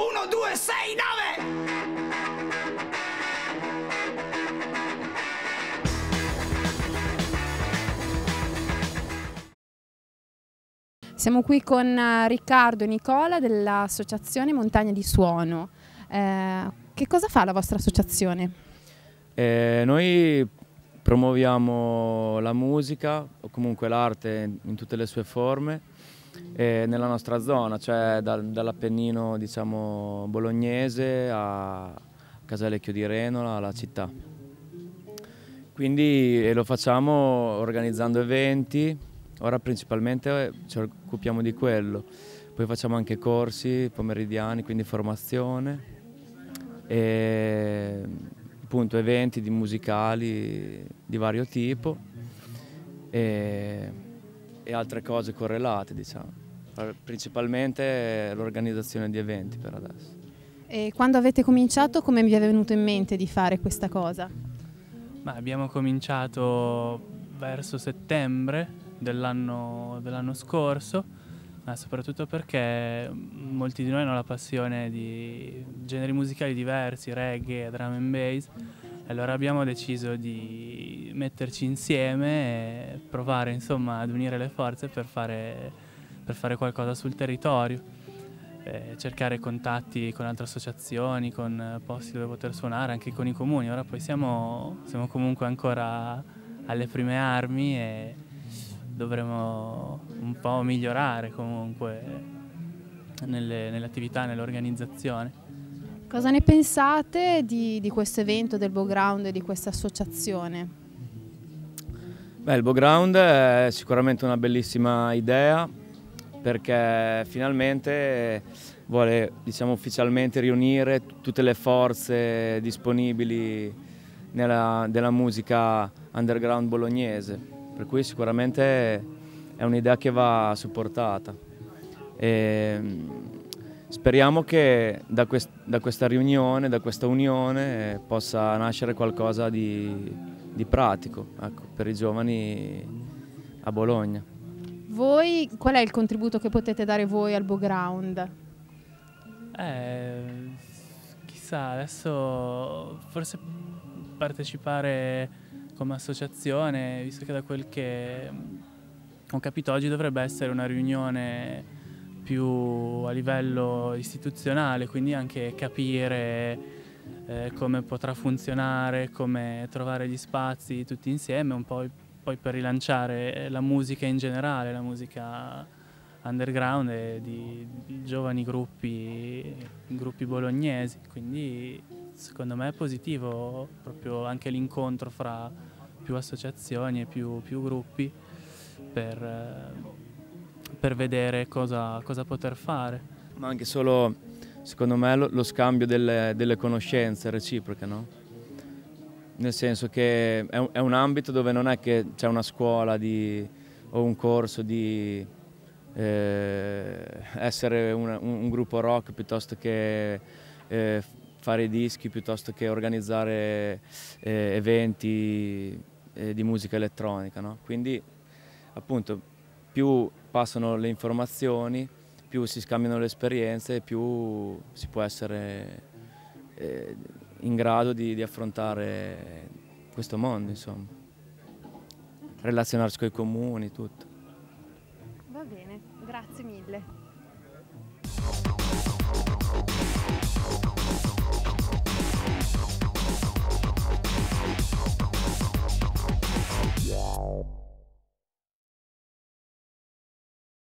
1, 2, 6, 9! Siamo qui con eh, Riccardo e Nicola dell'associazione Montagna di Suono. Eh, che cosa fa la vostra associazione? Eh, noi promuoviamo la musica o comunque l'arte in tutte le sue forme eh, nella nostra zona, cioè dal, dall'Appennino diciamo, bolognese a Casalecchio di Renola, alla città. Quindi eh, lo facciamo organizzando eventi, ora principalmente ci occupiamo di quello, poi facciamo anche corsi pomeridiani, quindi formazione. E appunto eventi di musicali di vario tipo e, e altre cose correlate, diciamo. Principalmente l'organizzazione di eventi per adesso. E quando avete cominciato, come vi è venuto in mente di fare questa cosa? Ma abbiamo cominciato verso settembre dell'anno, dell'anno scorso, ma soprattutto perché molti di noi hanno la passione di generi musicali diversi, reggae, drum and bass, e allora abbiamo deciso di metterci insieme e provare insomma ad unire le forze per fare, per fare qualcosa sul territorio. Eh, cercare contatti con altre associazioni, con posti dove poter suonare, anche con i comuni. Ora poi siamo, siamo comunque ancora alle prime armi e dovremo un po' migliorare comunque nelle, nelle attività, nell'organizzazione. Cosa ne pensate di, di questo evento, del background e di questa associazione? Beh, il background è sicuramente una bellissima idea perché finalmente vuole diciamo, ufficialmente riunire tutte le forze disponibili nella, della musica underground bolognese per cui sicuramente è un'idea che va supportata. E mm, speriamo che da, quest da, questa riunione, da questa unione possa nascere qualcosa di, di pratico ecco, per i giovani a Bologna. Voi, qual è il contributo che potete dare voi al Bowground? Eh, chissà, adesso forse partecipare come associazione, visto che da quel che ho capito oggi dovrebbe essere una riunione più a livello istituzionale, quindi anche capire eh, come potrà funzionare, come trovare gli spazi tutti insieme, un po' poi per rilanciare la musica in generale, la musica underground e di, di giovani gruppi, gruppi bolognesi, quindi secondo me è positivo proprio anche l'incontro fra più associazioni e più, più gruppi per, per vedere cosa, cosa, poter fare. Ma anche solo, secondo me, lo, lo scambio delle, delle, conoscenze reciproche, no? Nel senso che è un, è un, ambito dove non è che c'è una scuola di, o un corso di eh, essere un, un, gruppo rock piuttosto che eh, fare dischi piuttosto che organizzare eh, eventi eh, di musica elettronica. No? Quindi appunto più passano le informazioni, più si scambiano le esperienze, più si può essere eh, in grado di, di, affrontare questo mondo, insomma. Relazionarsi con i comuni, tutto. Va bene, grazie mille.